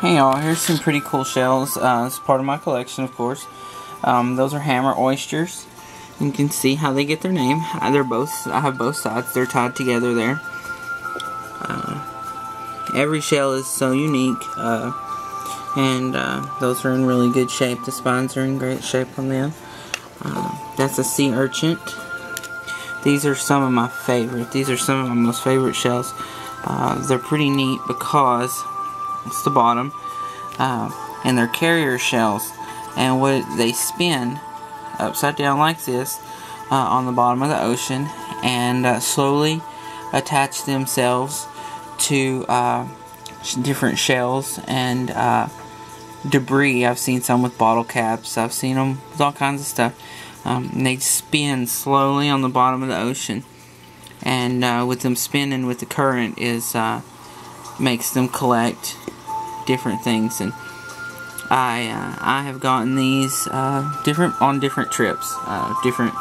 Hey y'all, here's some pretty cool shells. Uh, it's part of my collection, of course. Um, those are hammer oysters. You can see how they get their name. Uh, they're both. I have both sides. They're tied together there. Uh, every shell is so unique, uh, and uh, those are in really good shape. The spines are in great shape on them. Uh, that's a sea urchin. These are some of my favorite. These are some of my most favorite shells. they're pretty neat because it's the bottom. Uh, and they're carrier shells. And what they spin upside down like this uh, on the bottom of the ocean and uh, slowly attach themselves to uh, different shells and uh, debris. I've seen some with bottle caps. I've seen them with all kinds of stuff. Um, they spin slowly on the bottom of the ocean. And uh, with them spinning with the current is makes them collect different things and I uh, I have gotten these uh, different on different trips uh, different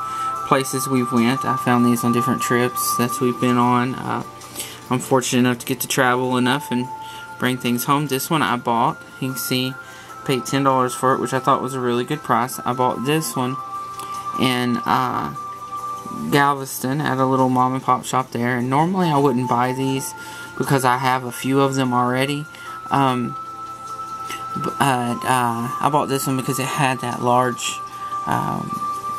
places we've went. I found these on different trips that we've been on. Uh, I'm fortunate enough to get to travel enough and bring things home. This one I bought. You can see paid $10 for it which I thought was a really good price. I bought this one in uh, Galveston at a little mom and pop shop there and normally I wouldn't buy these because I have a few of them already. Um, but, uh, I bought this one because it had that large um,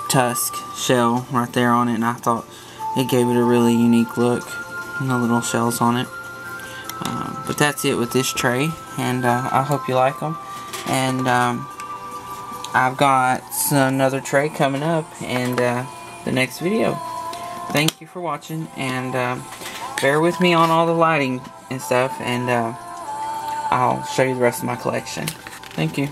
tusk shell right there on it, and I thought it gave it a really unique look. And the little shells on it. Uh, but that's it with this tray, and uh, I hope you like them. And um, I've got another tray coming up in uh, the next video. Thank you for watching, and um, bear with me on all the lighting and stuff, and uh, I'll show you the rest of my collection. Thank you.